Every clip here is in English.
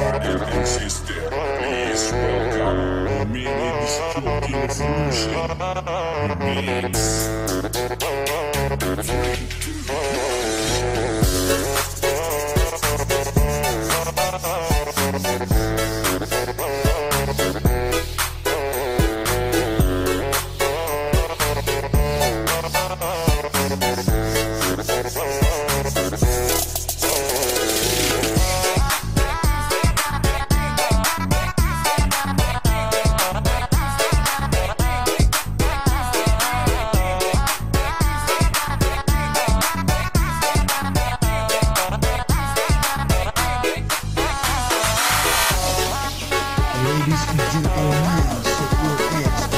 Rocker Insister, please welcome Minions Cooking Fusion Beats. Ladies, you do all now, so go fast.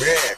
man.